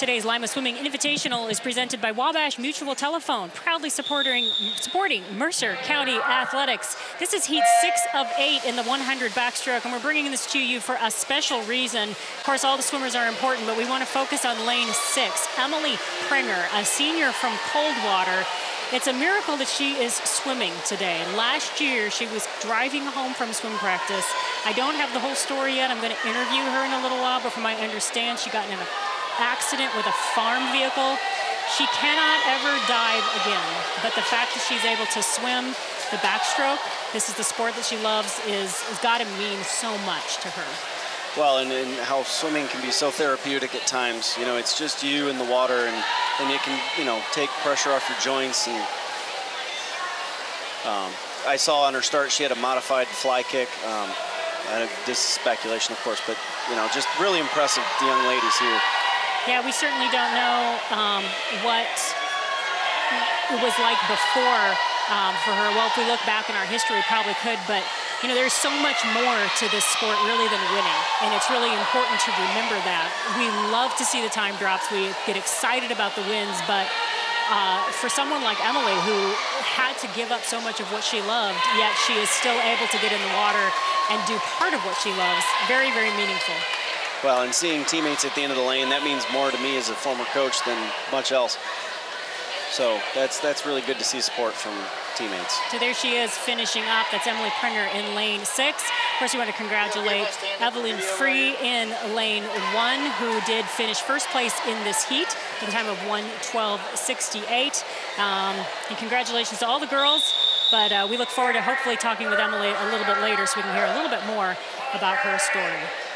Today's Lima Swimming Invitational is presented by Wabash Mutual Telephone, proudly supporting, supporting Mercer County Athletics. This is heat six of eight in the 100 backstroke, and we're bringing this to you for a special reason. Of course, all the swimmers are important, but we want to focus on lane six. Emily Prenger, a senior from Coldwater. It's a miracle that she is swimming today. Last year, she was driving home from swim practice. I don't have the whole story yet. I'm going to interview her in a little while, but from I understand, she got in a accident with a farm vehicle. She cannot ever dive again. But the fact that she's able to swim the backstroke, this is the sport that she loves, is has got to mean so much to her. Well, and, and, how swimming can be so therapeutic at times. You know, it's just you in the water, and, and it can, you know, take pressure off your joints. And um, I saw on her start she had a modified fly kick. Um, this is speculation, of course, but you know, just really impressive, the young ladies here. Yeah, we certainly don't know um, what it was like before um, for her. Well, if we look back in our history, we probably could, but you know, there's so much more to this sport really than winning, and it's really important to remember that. We love to see the time drops. We get excited about the wins, but uh, for someone like Emily, who had to give up so much of what she loved, yet she is still able to get in the water and do part of what she loves, very, very meaningful. Well, and seeing teammates at the end of the lane, that means more to me as a former coach than much else. So that's that's really good to see support from teammates. So there she is finishing up. That's Emily Prenger in lane six. Of course, we want to congratulate Evelyn Free in lane one, who did finish first place in this heat with a time of 112.68. Um, and congratulations to all the girls. But uh, we look forward to hopefully talking with Emily a little bit later so we can hear a little bit more about her story.